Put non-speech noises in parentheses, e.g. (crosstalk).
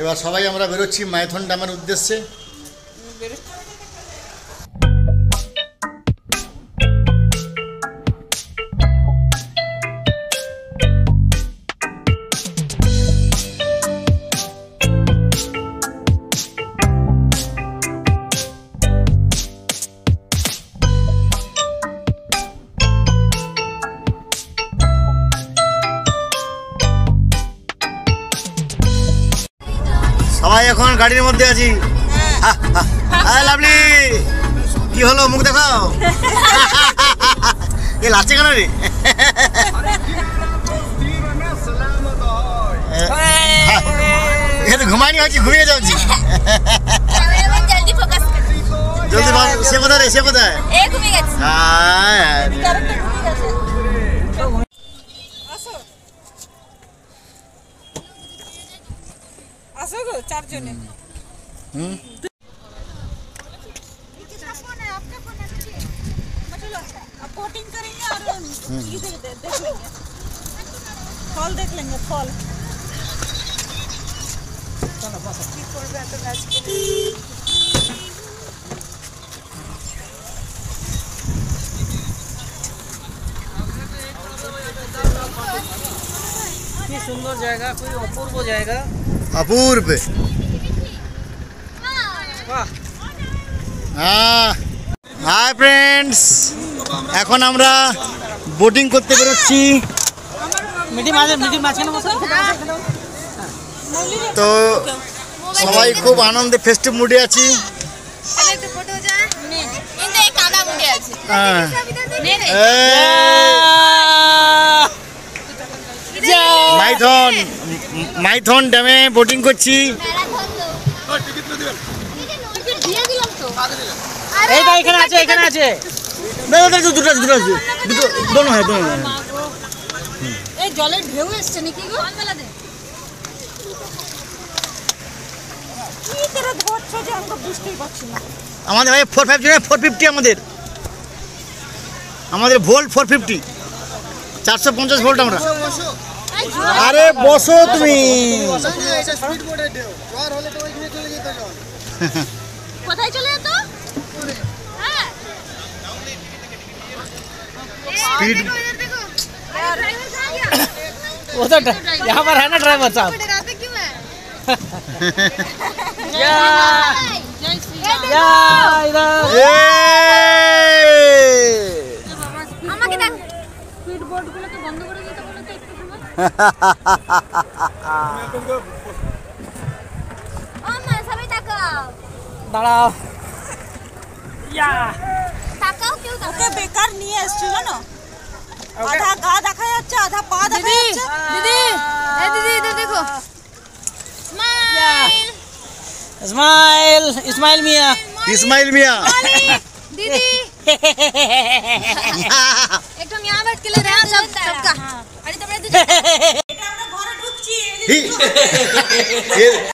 এবার সবাই আমরা বেরোচ্ছি মাইথন ড্যামের উদ্দেশ্যে। সবাই এখন গাড়ির মধ্যে আছি হ্যাঁ লাভলি কি হলো মুখ দেখাও এ লাচে কেন রে ঘুমায়নি হচ্ছে ঘুমিয়ে যাচ্ছি জলদি সে কোথায় রে সে কোথায় হ্যাঁ আসো গো চারজনে হুম अब बोटिंग करेंगे और ये देख देख देख लेंगे फल देख लेंगे फल কি সুন্দর জায়গা খুবই অপূর্ব জায়গা অপূর্ব হাই ফ্রেন্ডস এখন আমরা বোটিং করতে বেরোচ্ছি। তো সবাই খুব আনন্দে ফেস্টিভ মুডে আছি। হ্যাঁ। মাইথন ড্যামে বোটিং করছি। টিকিট দিয়ে দিলাম তো এই তো এখানে আছে এখানে আছে দুটো দুটো দুটো দোনো হ্যাঁ দোনো হ্যাঁ। এই জলের ঢেউ নাকি গো? আমাদের ভাই ফোর ফাইভ ফোর ফিফটি আমাদের। আমাদের ভোল্ট ফোর ফিফটি চারশো পঞ্চাশ ভোল্ট আমরা। আরে বসো তুমি কোথায় চলে যেত হ্যাঁ स्पीड देखो ड्राइवर कहाँ गया वो तो ड्रा- यहाँ पर है ना ड्राइवर साहब डराते क्यों है (laughs) या जय श्री राम या इधर দাঁড়াও या তাকাও কেউ তাকাও ওকে বেকার নিয়ে এসছো জানো আধা গা দেখা যাচ্ছে আধা পা দেখা যাচ্ছে দিদি এই দিদি ইধর দেখো স্মাইল स्माइल स्माइल मिया इस्माइल मियाँ दीदी एक तो यहाँ बैठ के ले रहे हैं सब सबका Sí. (laughs)